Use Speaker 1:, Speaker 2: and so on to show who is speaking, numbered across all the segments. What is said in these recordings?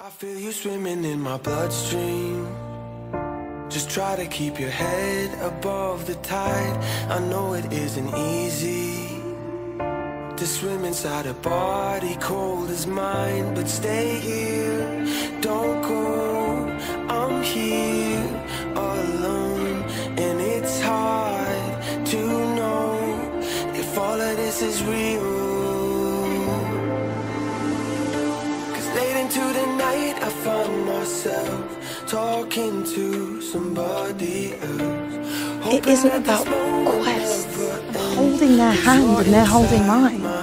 Speaker 1: I feel you swimming in my bloodstream. Just try to keep your head above the tide. I know it isn't easy to swim inside a body cold as mine, but stay here, don't go. I'm here alone, and it's hard to know if all of this is real. Myself talking to somebody else.
Speaker 2: It isn't about quests. I'm holding their hand and they're holding mine.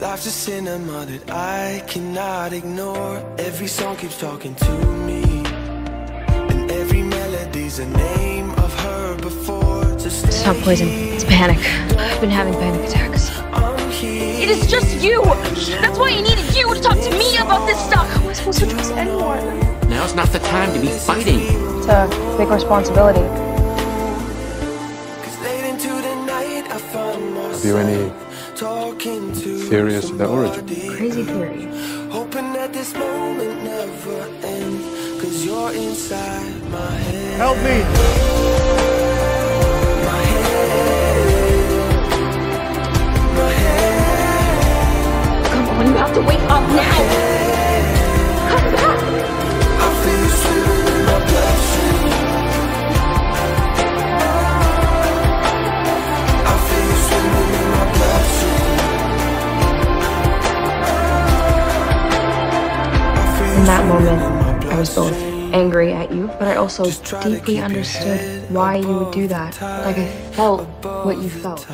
Speaker 1: Life's a cinema that I cannot ignore. Every song keeps talking to me, and every melody's a name of her before. So stay
Speaker 3: It's not poison. It's panic. I've been having panic attacks.
Speaker 1: I'm.
Speaker 3: It is just you! That's why I needed you to talk to me about this stuff! How am I supposed to trust anyone?
Speaker 4: Now's not the time to be fighting.
Speaker 2: It's a big responsibility.
Speaker 1: 'Cause late into the night, I find
Speaker 5: Have you any
Speaker 1: myself talking to
Speaker 5: theories of the origin?
Speaker 3: Crazy theory.
Speaker 1: Hoping that this moment never ends. Cause you're inside my head.
Speaker 5: Help me!
Speaker 1: My head. My head.
Speaker 3: Come on, you have to wake up now! That moment, I was both angry at you, but I also deeply understood why you would do that. Like I felt what you felt.